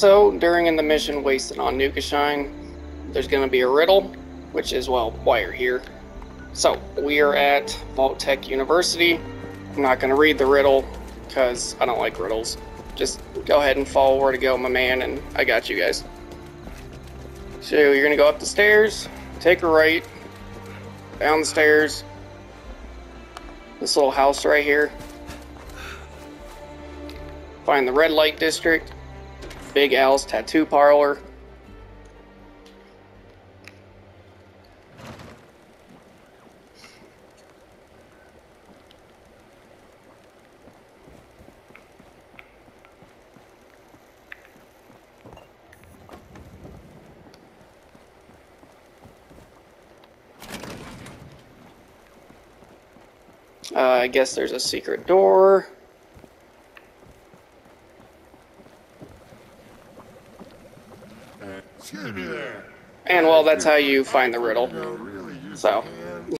So, during in the mission Wasted on Nukashine, there's going to be a riddle, which is, well, why you're here. So, we are at Vault-Tec University. I'm not going to read the riddle, because I don't like riddles. Just go ahead and follow where to go, my man, and I got you guys. So, you're going to go up the stairs, take a right, down the stairs, this little house right here. Find the red light district, Big Al's tattoo parlor. Uh, I guess there's a secret door. And well, that's how you find the riddle. So,